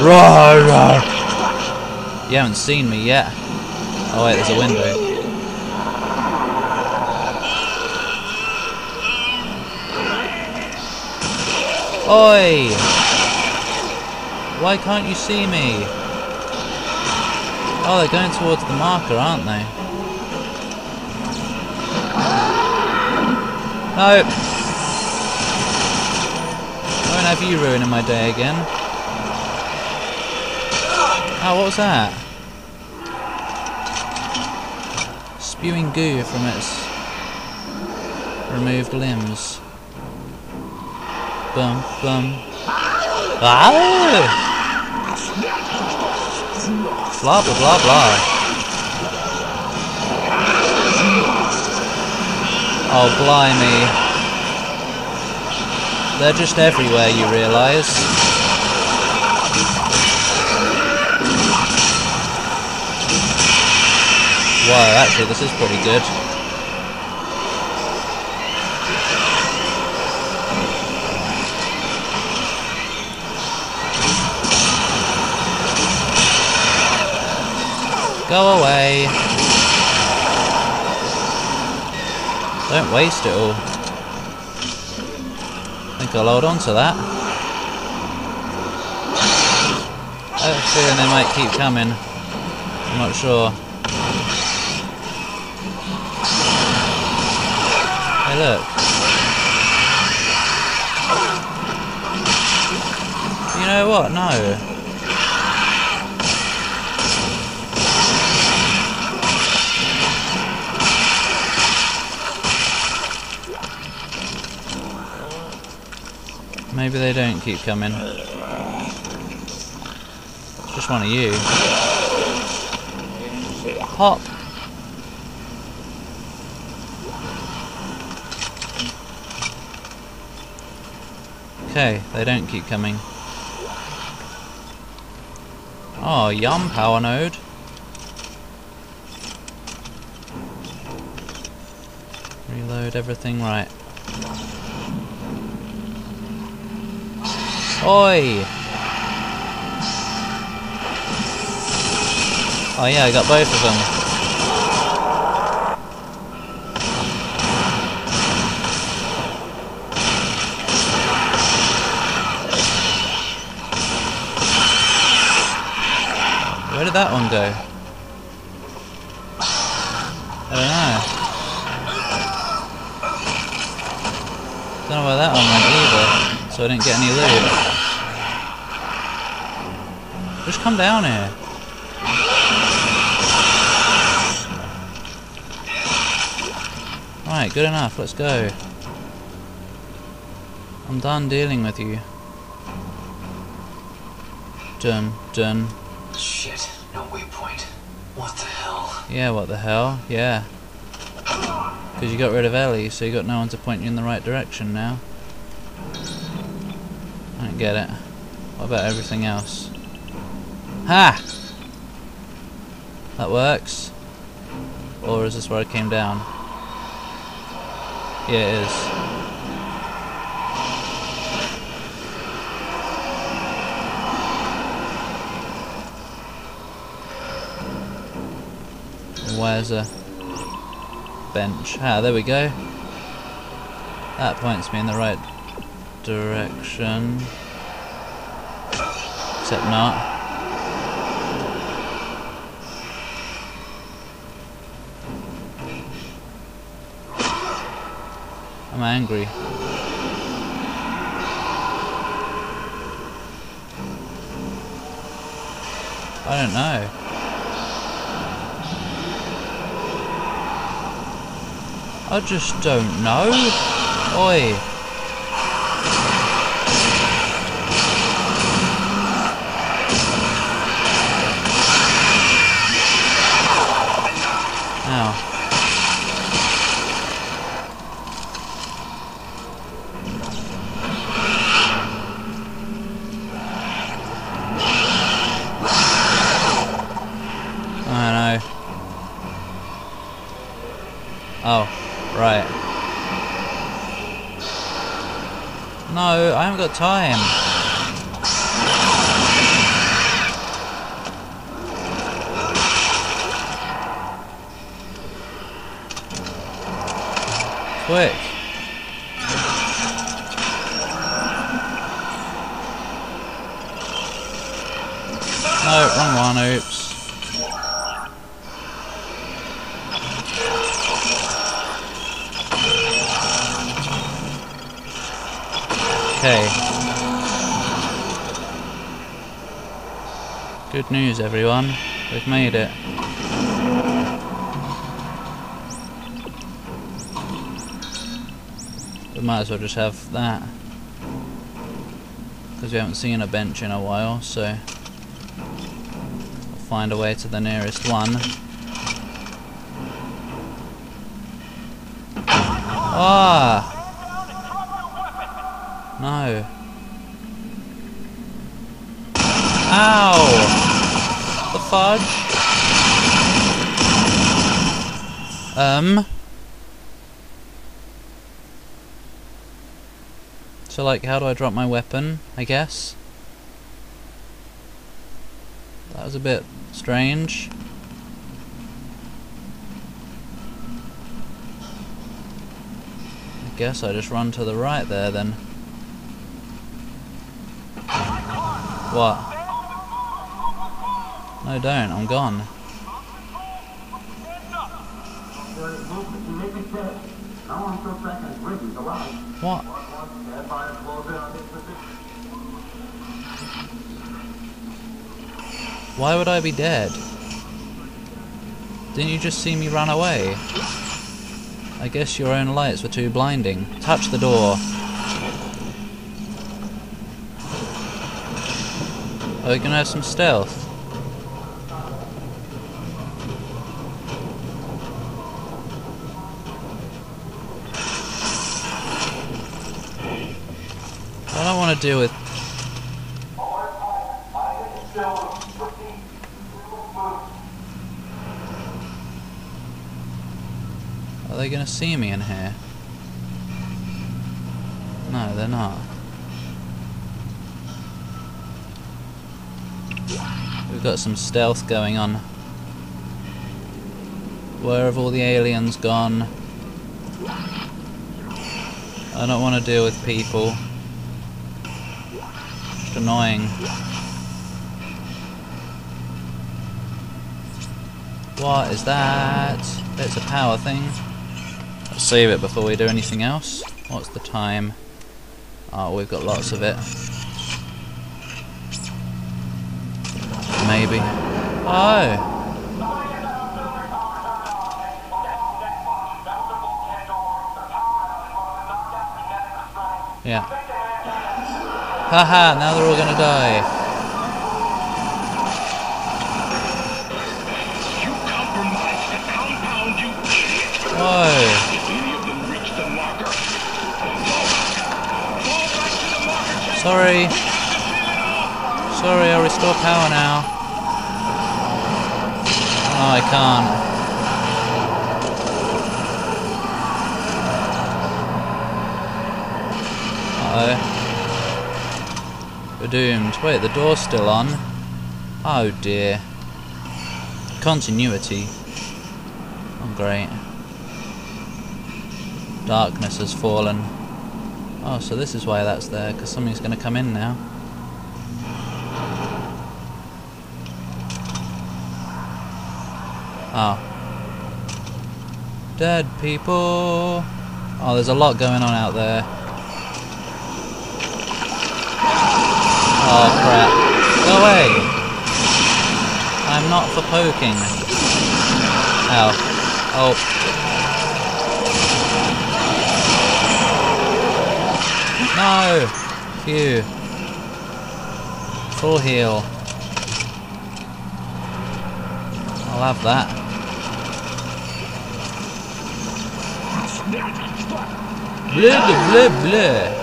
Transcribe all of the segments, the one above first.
Roar, roar. You haven't seen me yet. Oh wait, there's a window. Oi! Why can't you see me? Oh, they're going towards the marker, aren't they? No! I won't have you ruining my day again. Oh, what was that? Spewing goo from its removed limbs. Bum bum. Ah! Blah blah blah blah. Oh blimey. They're just everywhere, you realise. Actually this is pretty good. Go away. Don't waste it all. I think I'll hold on to that. I have a feeling they might keep coming. I'm not sure. Look. You know what? No. Maybe they don't keep coming. It's just one of you. Okay, they don't keep coming. Oh, yum power node. Reload everything right. Oi! Oh yeah, I got both of them. Did that one go? I don't know. Don't know where that one went either, so I didn't get any loot. Just come down here. Right, good enough, let's go. I'm done dealing with you. Done, done. Shit, no waypoint. What the hell? Yeah, what the hell? Yeah. Because you got rid of Ellie, so you got no one to point you in the right direction now. I don't get it. What about everything else? Ha! That works. Or is this where I came down? Yeah, it is. Where's a bench? Ah, there we go. That points me in the right direction. Except not. I'm angry. I don't know. I just don't know. Oi. got time. Quick. No, wrong one. Okay. Good news everyone, we've made it. We might as well just have that. Because we haven't seen a bench in a while, so we'll find a way to the nearest one. Ah! No. Ow! The fudge? Um... So like, how do I drop my weapon, I guess? That was a bit strange. I guess I just run to the right there then. What? No don't, I'm gone. What? Why would I be dead? Didn't you just see me run away? I guess your own lights were too blinding. Touch the door. Are we gonna have some stealth? I don't want to deal with Are they going to see me in here? No, they're not. We've got some stealth going on. Where have all the aliens gone? I don't want to deal with people. Just annoying. What is that? It's a power thing. Let's save it before we do anything else. What's the time? Oh, we've got lots of it. Maybe. Oh! Yeah. Haha, now they're all gonna die. You compromised the compound, you idiot! Whoa. Any of them reached the marker? Fall back to the marker, Jack! Sorry. Sorry, I'll restore power now. I can't. Uh oh. We're doomed. Wait, the door's still on. Oh dear. Continuity. Oh, great. Darkness has fallen. Oh, so this is why that's there, because something's going to come in now. Oh. Dead people. Oh, there's a lot going on out there. Oh, crap. Go away! I'm not for poking. Ow. Oh. No! Phew. Full heal. I'll have that. Blah blah blah.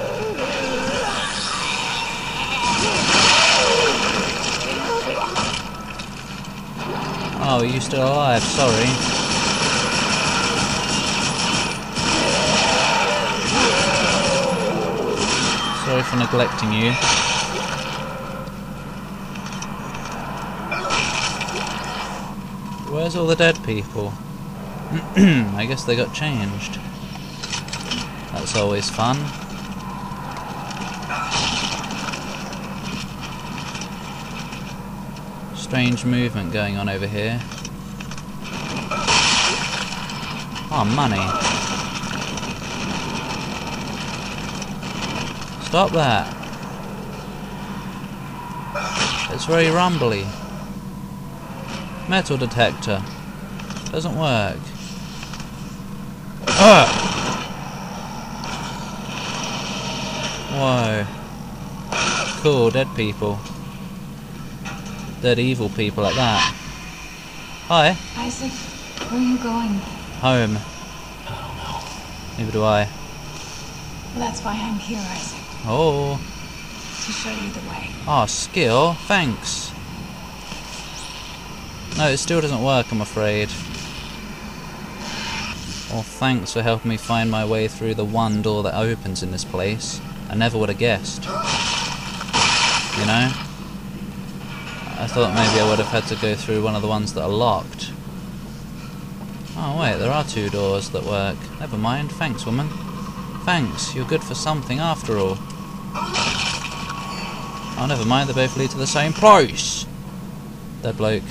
Oh, are you still alive? Sorry. Sorry for neglecting you. Where's all the dead people? I guess they got changed. That's always fun. Strange movement going on over here. Oh, money. Stop that. It's very rumbly. Metal detector. Doesn't work. Ugh. Whoa. Cool, dead people. Dead evil people like that. Hi. Isaac, where are you going? Home. Neither do I. Well, that's why I'm here, Isaac. Oh. To show you the way. Ah, skill. Thanks. No, it still doesn't work, I'm afraid. Well, thanks for helping me find my way through the one door that opens in this place. I never would have guessed. You know? I thought maybe I would have had to go through one of the ones that are locked. Oh wait, there are two doors that work. Never mind, thanks woman. Thanks, you're good for something after all. Oh, never mind, they both lead to the same place! Dead bloke.